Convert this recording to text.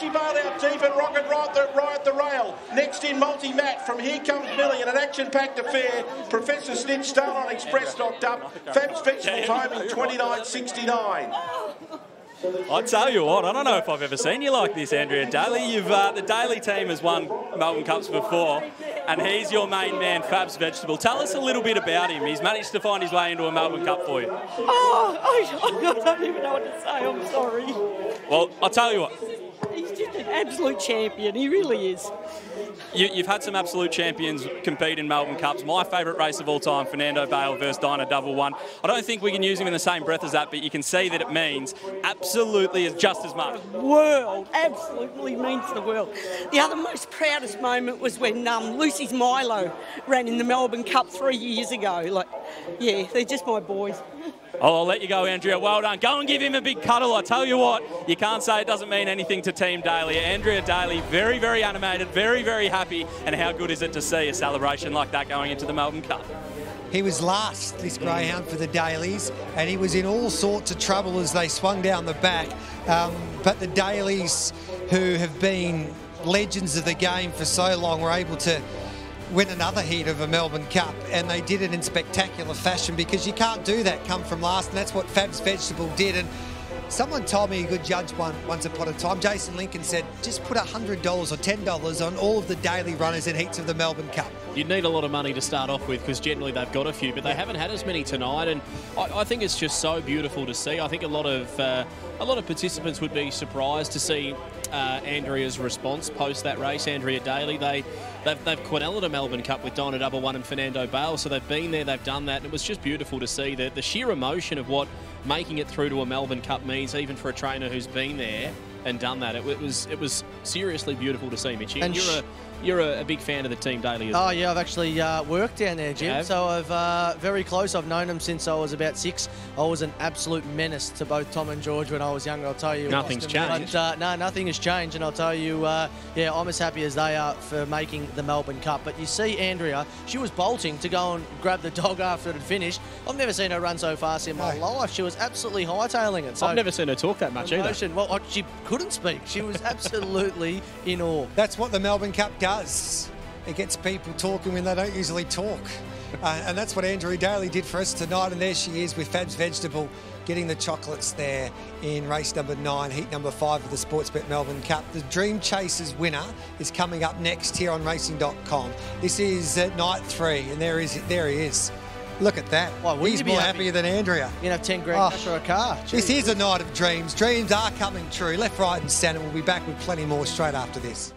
Archibald out deep and Rocket right, the, right the rail. Next in Multi Matt from Here Comes Billy in an action packed affair. Professor Snitch Starlight Express knocked up. Fab's Vegetables home in 29.69. I tell you what, I don't know if I've ever seen you like this, Andrea Dailly. You've uh, the Dailly team has won Melbourne Cups before, and he's your main man, Fab's Vegetable. Tell us a little bit about him. He's managed to find his way into a Melbourne Cup for you. Oh, I, I don't even know what to say. I'm sorry. Well, I'll tell you what. He's just an absolute champion. He really is. You, have had some absolute champions compete in Melbourne Cups. My favourite race of all time, Fernando Bale versus Dyna Double One. I don't think we can use him in the same breath as that, but you can see that it means absolutely as just as much. World, absolutely means the world. The other most proudest moment was when um, Lucy's Milo ran in the Melbourne Cup three years ago. Like, yeah, they're just my boys. Oh, I'll let you go, Andrea. Well done. Go and give him a big cuddle. I tell you what, you can't say it doesn't mean anything to Team Dailly. Andrea Dailly, very, very animated, very, very happy. And how good is it to see a celebration like that going into the Melbourne Cup? He was last, this greyhound, for the Daillys, and he was in all sorts of trouble as they swung down the back. Um, but the Daillys, who have been legends of the game for so long, were able to win another heat of a Melbourne Cup, and they did it in spectacular fashion because you can't do that come from last, and that's what Fab's Vegetable did. And someone told me a good judge one, once upon a time, Jason Lincoln said, just put $100 or $10 on all of the Dailly runners and heats of the Melbourne Cup. You'd need a lot of money to start off with because generally they've got a few, but they haven't had as many tonight, and I, I think it's just so beautiful to see. I think a lot of uh, a lot of participants would be surprised to see uh, Andrea's response post that race. Andrea Dailly, they they've, they've a Melbourne Cup with Dyna Double One and Fernando Bale, so they've been there, they've done that, and it was just beautiful to see the, the sheer emotion of what making it through to a Melbourne Cup means, even for a trainer who's been there and done that. It, it was it was seriously beautiful to see, Mitchy. And you're a you're a, a, big fan of the team Dailly. oh yeah, I've actually uh, worked down there, Jim. So I've uh, very close. I've known them since I was about six. I was an absolute menace to both Tom and George when I was younger. I'll tell you. Nothing's changed. But, uh, no, nothing has changed, and I'll tell you, uh, yeah, I'm as happy as they are for making the Melbourne Cup. But you see, Andrea, she was bolting to go and grab the dog after it had finished. I've never seen her run so fast in my no. life. She was absolutely hightailing it. So I've never seen her talk that much emotion, either. Well, she couldn't speak. She was absolutely in awe. That's what the Melbourne Cup does. It gets people talking when they don't usually talk. Uh, and that's what Andrew Dailly did for us tonight. And there she is with Fab's Vegetable getting the chocolates there in race number nine, heat number five of the Sportsbet Melbourne Cup. The Dream Chasers winner is coming up next here on racing.com. This is night three, and there is there he is. Look at that. Well, He's more happy? happier than Andrea. You know, 10 grand oh, for a car. Jeez. This is a night of dreams. Dreams are coming true. Left, right, and centre. We'll be back with plenty more straight after this.